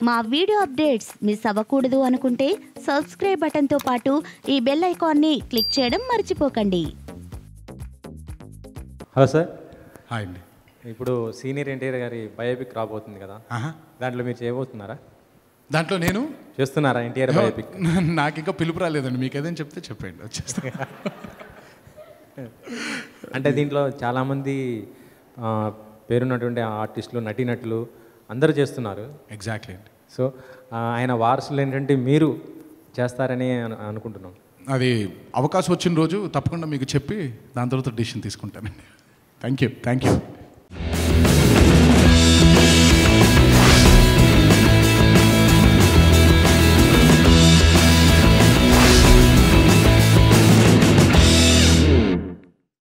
మా video updates miss అవ్వకూడదు అనుకుంటే సబ్స్క్రైబ్ బటన్తో పాటు ఈ బెల్ ఐకాన్ని క్లిక్ చేయడం మర్చిపోకండి. Hello sir. హాయ్ అండి. ఇప్పుడు సీనియర్ ఎన్టీఆర్ గారి బయోపిక్ రాబోతుంది కదా. ఆహా. దాంట్లో మీరు చేయబోతున్నారా? దాంట్లో నేను? చేస్తున్నారా ఎన్టీఆర్ బయోపిక్? నాకు ఇంకా పిలుపు రాలేదండి. మీకు ఏదైనా చెప్తే చెప్పండి వచ్చేస్తా. అంటే దీంట్లో చాలామంది ఆ, పేరున్నటువంటి ఆర్టిస్టులు నటీనటులు అందరూ చేస్తున్నారు. ఎగ్జాక్ట్లీ అండి సో ఆయన వారసులు ఏంటంటే మీరు చేస్తారని అను- అనుకుంటున్నాం. అది అవకాశం వచ్చిన రోజు తప్పకుండా మీకు చెప్పి దాని తర్వాత డిసిషన్ తీసుకుంటానండి. Thank you thank you